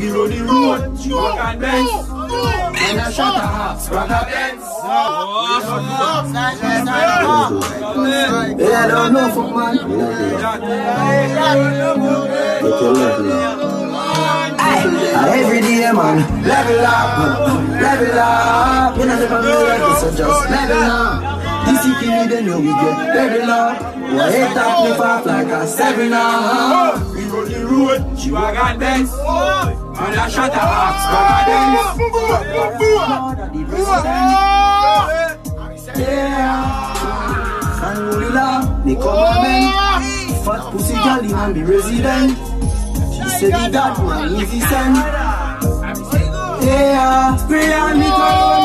We roll the road, G-Wagon and Benz. And a shot a hops, rock a Benz. Yeah, I don't know fuck man. Get your level up. Aye, Every day man, level up, level up. You know never be ready, so just level up. This is me, then you we get level up. Why hate up me fast like a seven up? We roll the road, G-Wagon and Benz. And shot a hops, rock a Benz. Yeah. Alhamdulillah, me come amen. Fat pussy girl, you want be resident. She said the God man easy send. Yeah, pray on me come